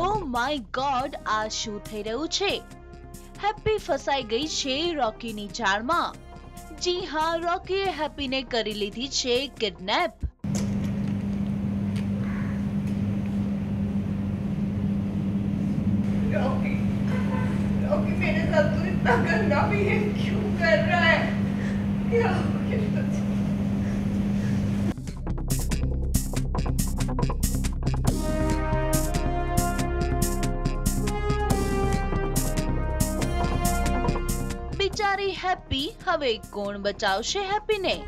My God આ શું થઈ રહ્યું છે હેપી ફસાઈ ગઈ છે રોકીની જાળમાં જી હા રોકીએ હેપીને કરી લીધી છે કિડનેપ रॉकी रॉकी मेरे साथ तू इतना गंदा बिहेव क्यों कर रहा है क्या હેપી હવે કોણ બચાવશે હેપીને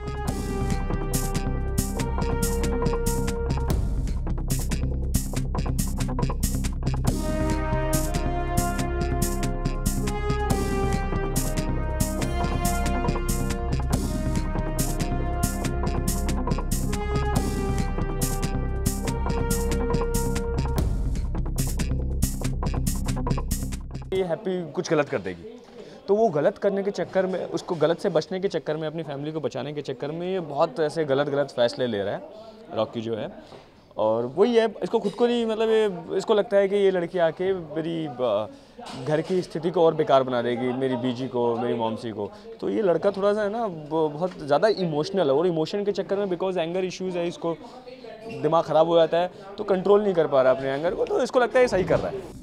ये हैप्पी कुछ गलत कर देगी तो वो गलत करने के चक्कर में, उसको गलत से बचने के चक्कर में, अपनी फैमिली को बचाने के चक्कर में ये बहुत ऐसे गलत गलत फैसले ले रहा है रॉकी जो है। और वही है, इसको खुद को नहीं मतलब ये, इसको लगता है कि ये लड़की आके मेरी घर की स्थिति को और बेकार बना देगी, मेरी बीजी को, मेरी मॉमसी को। तो ये लड़का थोड़ा सा है ना बहुत ज़्यादा इमोशनल है, और इमोशन के चक्कर में बिकॉज़ एंगर इश्यूज़ है इसको, दिमाग ख़राब हो जाता है तो कंट्रोल नहीं कर पा रहा अपने एंगर को तो इसको लगता है ये सही कर रहा है।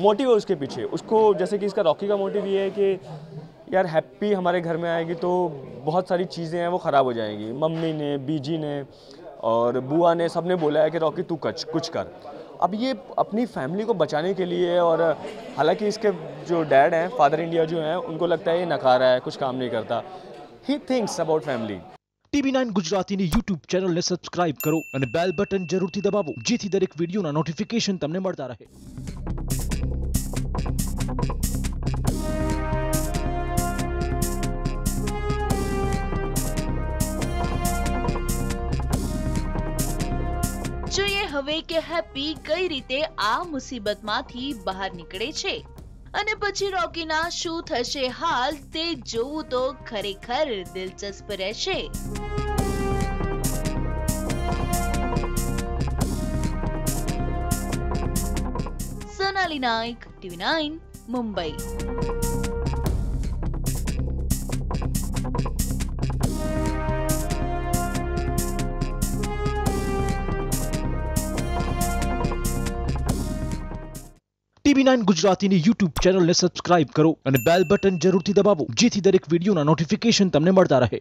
मोटिव है उसके पीछे उसको जैसे कि इसका रॉकी का मोटिव ये है कि यार हैप्पी हमारे घर में आएगी तो बहुत सारी चीज़ें हैं वो ख़राब हो जाएंगी मम्मी ने बीजी ने और बुआ ने सब ने बोला है कि रॉकी तू कच कुछ कर अब ये अपनी फैमिली को बचाने के लिए और हालांकि इसके जो डैड हैं फादर इंडिया जो हैं उनको लगता है ये नकारा है कुछ काम नहीं करता ही thinks about family TV nine ગુજરાતીની યુટ્યુબ ચેનલને સબસ્ક્રાઇબ કરો અને બેલ બટન જરૂરથી દબાવો જેથી દરેક વિડીયોના નોટિફિકેશન તમને મળતા રહે જોઈએ હવે કે હેપી કઈ રીતે આ મુસીબતમાંથી બહાર નીકળે છે અને પછી રોકીના શું થશે હાલ તે જોવું તો ખરેખર દિલચસ્પ રહેશે. Sonali Naik TV nine. Mumbai TV nine ગુજરાતીની યુટ્યુબ ચેનલને સબસ્ક્રાઇબ કરો અને બેલ બટન જરૂરથી દબાવો જેથી દરેક વિડીયોના નોટિફિકેશન તમને મળતા રહે